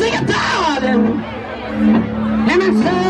sing about him. And I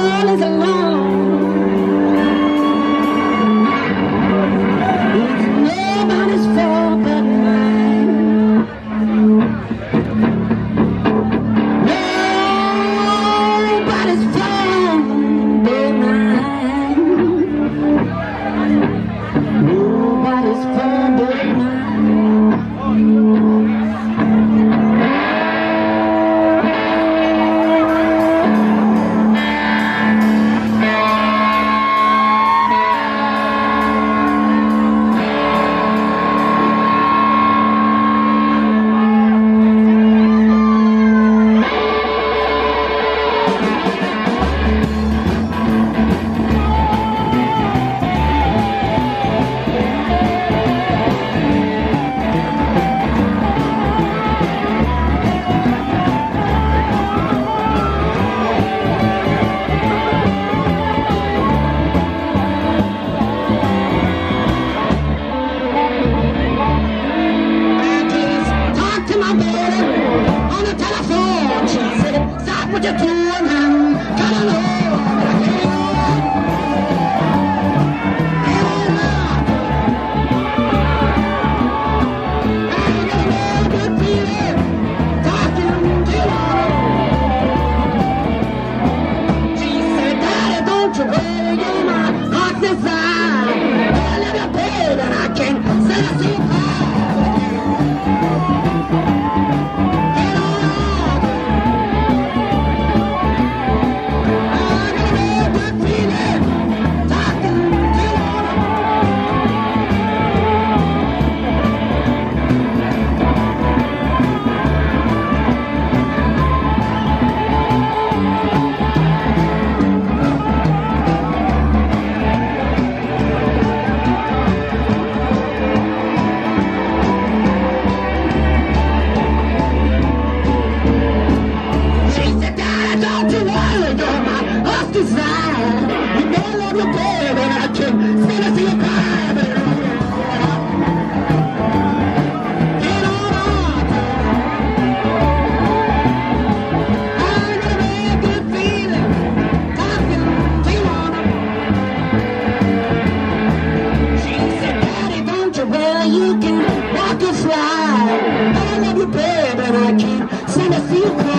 I love you, babe, and I can't seem to.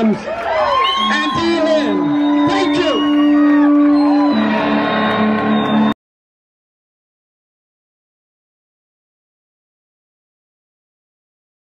Adams.